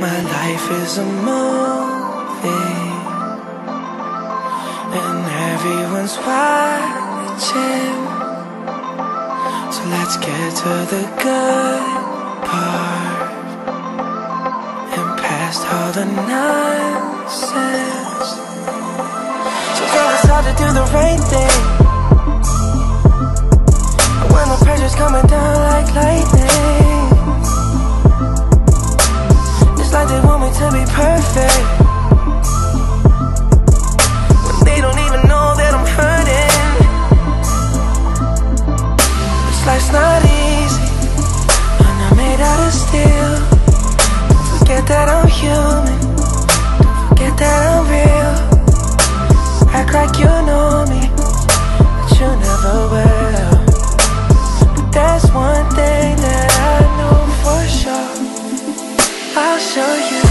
My life is a movie, and everyone's watching. So let's get to the good part and past all the nonsense. So girl, it's hard to do the right thing when the pressure's coming to be perfect. When they don't even know that I'm hurting. This life's not easy. I'm not made out of steel. Forget that I'm human. Forget that I'm real. Act like you know me, but you never will. But there's one thing that I know for sure. I'll show you.